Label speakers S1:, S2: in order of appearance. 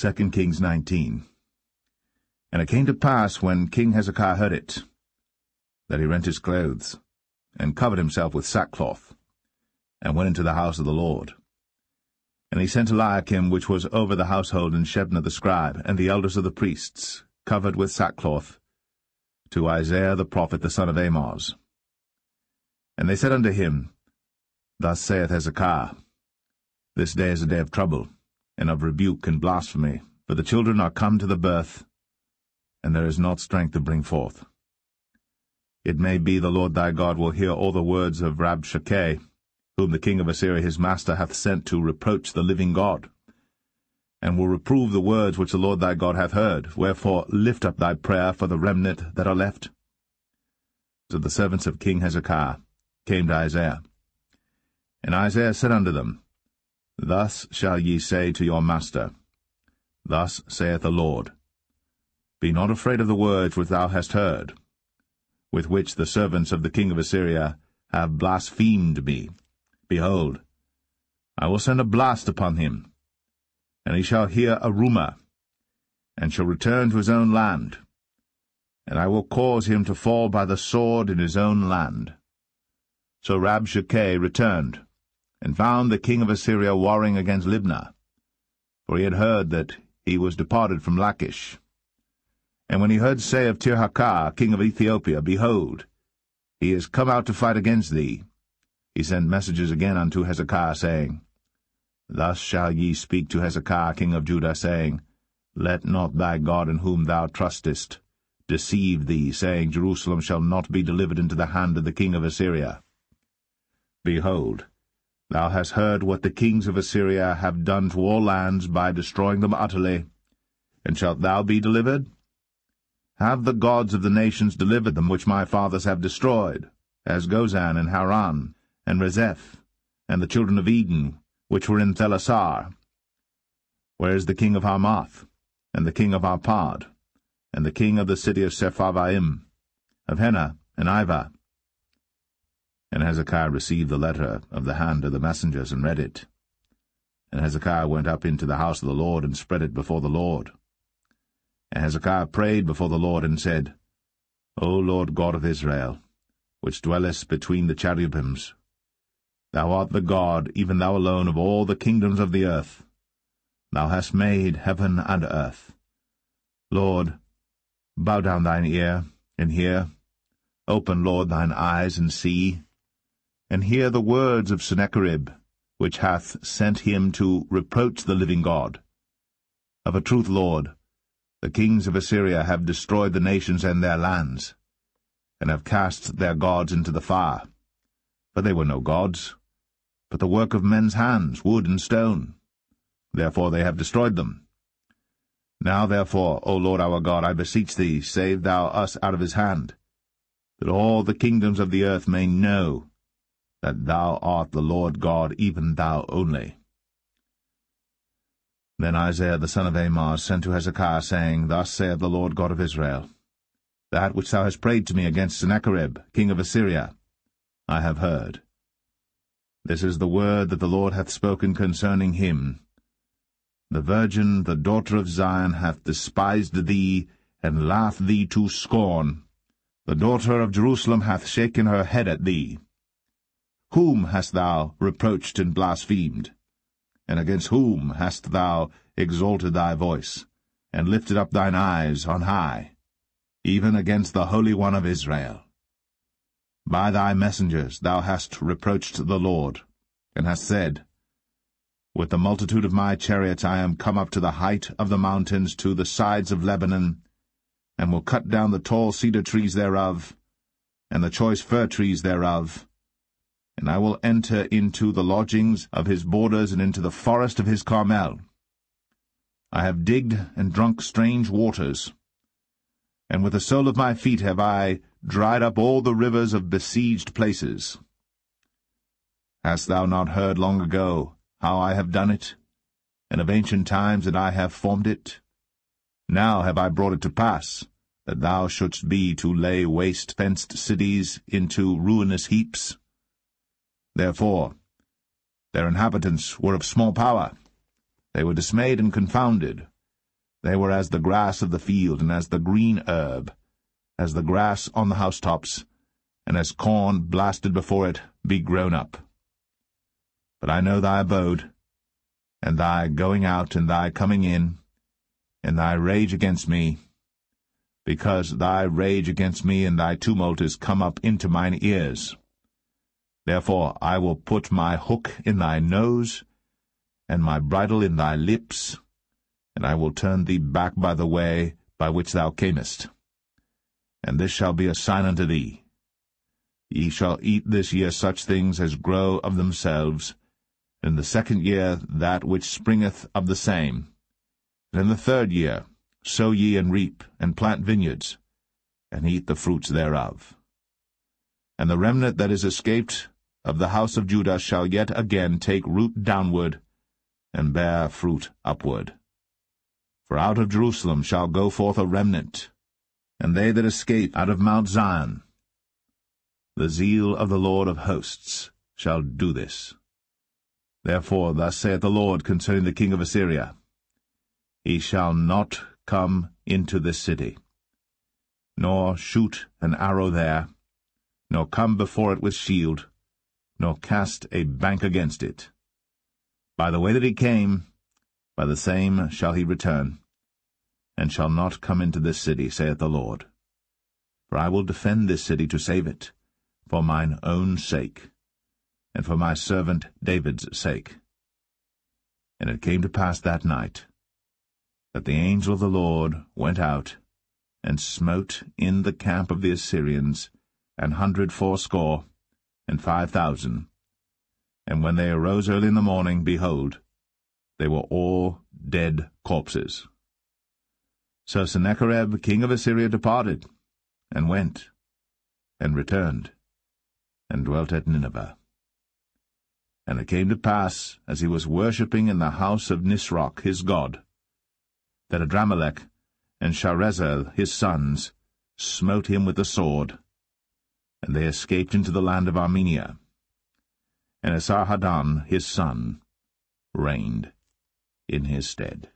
S1: 2 Kings 19 And it came to pass, when King Hezekiah heard it, that he rent his clothes, and covered himself with sackcloth, and went into the house of the Lord. And he sent Eliakim, which was over the household, and Shebna the scribe, and the elders of the priests, covered with sackcloth, to Isaiah the prophet the son of Amoz. And they said unto him, Thus saith Hezekiah, This day is a day of trouble, and of rebuke and blasphemy, for the children are come to the birth, and there is not strength to bring forth. It may be the Lord thy God will hear all the words of Rabshakeh, whom the king of Assyria his master hath sent to reproach the living God, and will reprove the words which the Lord thy God hath heard. Wherefore lift up thy prayer for the remnant that are left. So the servants of King Hezekiah came to Isaiah. And Isaiah said unto them, Thus shall ye say to your master, Thus saith the Lord, Be not afraid of the words which thou hast heard, with which the servants of the king of Assyria have blasphemed me. Behold, I will send a blast upon him, and he shall hear a rumour, and shall return to his own land, and I will cause him to fall by the sword in his own land. So Rabshakeh returned, and found the king of Assyria warring against Libnah, for he had heard that he was departed from Lachish. And when he heard say of Tirhakah, king of Ethiopia, Behold, he is come out to fight against thee, he sent messages again unto Hezekiah, saying, Thus shall ye speak to Hezekiah king of Judah, saying, Let not thy God in whom thou trustest deceive thee, saying, Jerusalem shall not be delivered into the hand of the king of Assyria. Behold, Thou hast heard what the kings of Assyria have done to all lands by destroying them utterly. And shalt thou be delivered? Have the gods of the nations delivered them which my fathers have destroyed, as Gozan and Haran, and Rezeph, and the children of Eden, which were in Thelasar? Where is the king of Hamath, and the king of Arpad, and the king of the city of Sepharvaim, of Hena and Ivah, and Hezekiah received the letter of the hand of the messengers, and read it. And Hezekiah went up into the house of the Lord, and spread it before the Lord. And Hezekiah prayed before the Lord, and said, O Lord God of Israel, which dwellest between the cherubims, Thou art the God, even thou alone, of all the kingdoms of the earth. Thou hast made heaven and earth. Lord, bow down thine ear, and hear. Open, Lord, thine eyes, and see and hear the words of Sennacherib, which hath sent him to reproach the living God. Of a truth, Lord, the kings of Assyria have destroyed the nations and their lands, and have cast their gods into the fire. For they were no gods, but the work of men's hands, wood and stone. Therefore they have destroyed them. Now therefore, O Lord our God, I beseech thee, save thou us out of his hand, that all the kingdoms of the earth may know that thou art the Lord God, even thou only. Then Isaiah the son of Amoz sent to Hezekiah, saying, Thus saith the Lord God of Israel, That which thou hast prayed to me against Sennacherib, king of Assyria, I have heard. This is the word that the Lord hath spoken concerning him. The virgin, the daughter of Zion, hath despised thee, and laughed thee to scorn. The daughter of Jerusalem hath shaken her head at thee. Whom hast thou reproached and blasphemed? And against whom hast thou exalted thy voice, and lifted up thine eyes on high? Even against the Holy One of Israel. By thy messengers thou hast reproached the Lord, and hast said, With the multitude of my chariots I am come up to the height of the mountains, to the sides of Lebanon, and will cut down the tall cedar trees thereof, and the choice fir trees thereof, and I will enter into the lodgings of his borders and into the forest of his Carmel. I have digged and drunk strange waters, and with the sole of my feet have I dried up all the rivers of besieged places. Hast thou not heard long ago how I have done it, and of ancient times that I have formed it? Now have I brought it to pass, that thou shouldst be to lay waste fenced cities into ruinous heaps, Therefore their inhabitants were of small power. They were dismayed and confounded, They were as the grass of the field, and as the green herb, as the grass on the housetops, and as corn blasted before it be grown up. But I know thy abode, and thy going out and thy coming in, and thy rage against me, because thy rage against me and thy tumult is come up into mine ears. Therefore I will put my hook in thy nose, and my bridle in thy lips, and I will turn thee back by the way by which thou camest. And this shall be a sign unto thee. Ye shall eat this year such things as grow of themselves, and in the second year that which springeth of the same. And in the third year sow ye and reap, and plant vineyards, and eat the fruits thereof. And the remnant that is escaped of the house of Judah shall yet again take root downward, and bear fruit upward. For out of Jerusalem shall go forth a remnant, and they that escape out of Mount Zion. The zeal of the Lord of hosts shall do this. Therefore thus saith the Lord concerning the king of Assyria, He shall not come into this city, nor shoot an arrow there, nor come before it with shield, nor cast a bank against it. By the way that he came, by the same shall he return, and shall not come into this city, saith the Lord. For I will defend this city to save it, for mine own sake, and for my servant David's sake. And it came to pass that night, that the angel of the Lord went out, and smote in the camp of the Assyrians an hundred fourscore and five thousand. And when they arose early in the morning, behold, they were all dead corpses. So Sennacherib king of Assyria departed, and went, and returned, and dwelt at Nineveh. And it came to pass, as he was worshipping in the house of Nisroch his god, that Adrammelech and Sharezer his sons smote him with the sword, and they escaped into the land of Armenia. And Esarhaddon his son reigned in his stead.